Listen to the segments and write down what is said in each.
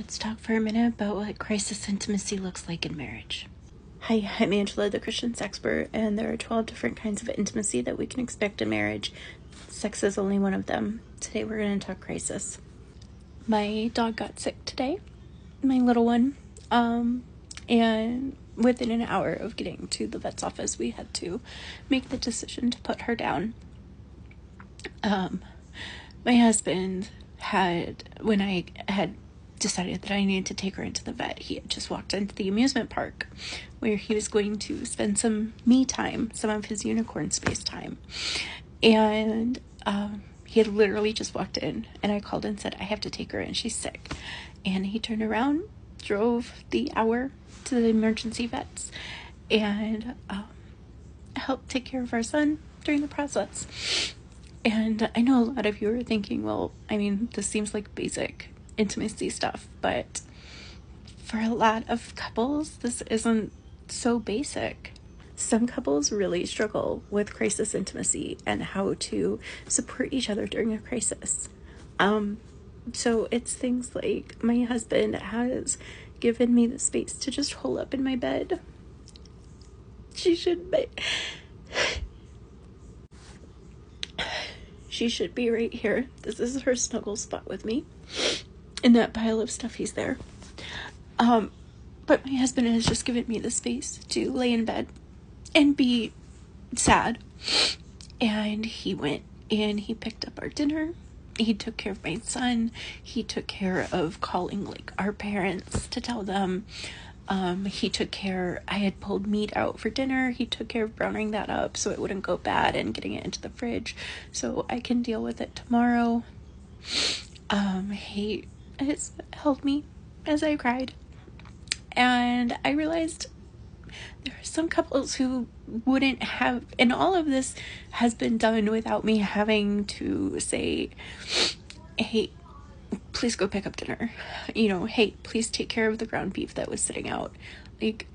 Let's talk for a minute about what crisis intimacy looks like in marriage. Hi, I'm Angela, the Christian Sexpert, and there are 12 different kinds of intimacy that we can expect in marriage. Sex is only one of them. Today we're going to talk crisis. My dog got sick today, my little one, um, and within an hour of getting to the vet's office, we had to make the decision to put her down. Um, my husband had, when I had decided that I needed to take her into the vet. He had just walked into the amusement park where he was going to spend some me time, some of his unicorn space time. And um, he had literally just walked in, and I called and said, I have to take her in, she's sick. And he turned around, drove the hour to the emergency vets, and um, helped take care of our son during the process. And I know a lot of you are thinking, well, I mean, this seems like basic intimacy stuff, but for a lot of couples, this isn't so basic. Some couples really struggle with crisis intimacy and how to support each other during a crisis. Um, so it's things like my husband has given me the space to just hole up in my bed. She should be. She should be right here. This is her snuggle spot with me in that pile of stuff he's there. Um, but my husband has just given me the space to lay in bed and be sad. And he went and he picked up our dinner. He took care of my son. He took care of calling like our parents to tell them. Um, he took care. I had pulled meat out for dinner. He took care of browning that up so it wouldn't go bad and getting it into the fridge so I can deal with it tomorrow. Um, he has held me as I cried. And I realized there are some couples who wouldn't have, and all of this has been done without me having to say, hey, please go pick up dinner. You know, hey, please take care of the ground beef that was sitting out. Like,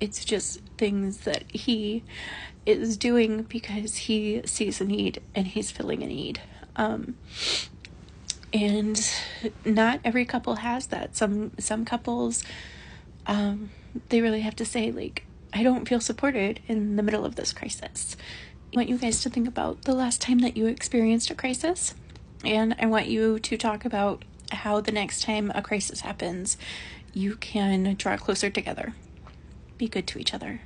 it's just things that he is doing because he sees a need and he's filling a need. Um, and not every couple has that. Some some couples um, they really have to say like i don't feel supported in the middle of this crisis. I want you guys to think about the last time that you experienced a crisis and i want you to talk about how the next time a crisis happens you can draw closer together. Be good to each other